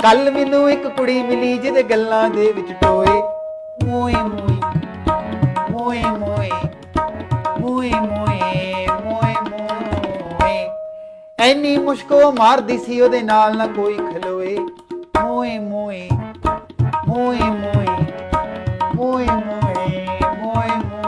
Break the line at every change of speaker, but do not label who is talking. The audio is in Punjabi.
ਕੱਲ ਮੈਨੂੰ ਇੱਕ ਕੁੜੀ ਮਿਲੀ ਜਿਹਦੇ ਗੱਲਾਂ ਦੇ ਵਿੱਚ ਟੋਏ। ਮੋਏ ਮੋਏ ਮੋਏ ਮੋਏ ਮੋਏ ਮੋਏ ਮੋਏ ਮੋਏ ਐਨੀ ਮੁਸ਼ਕੋ ਮਾਰਦੀ ਸੀ, ਉਹਦੇ ਨਾਲ ਨਾ ਕੋਈ ਖਲੋਏ। ਮੋਏ ਮੋਏ ਮੋਏ ਮੋਏ ਮੋਏ ਮੋਏ ਮੋਏ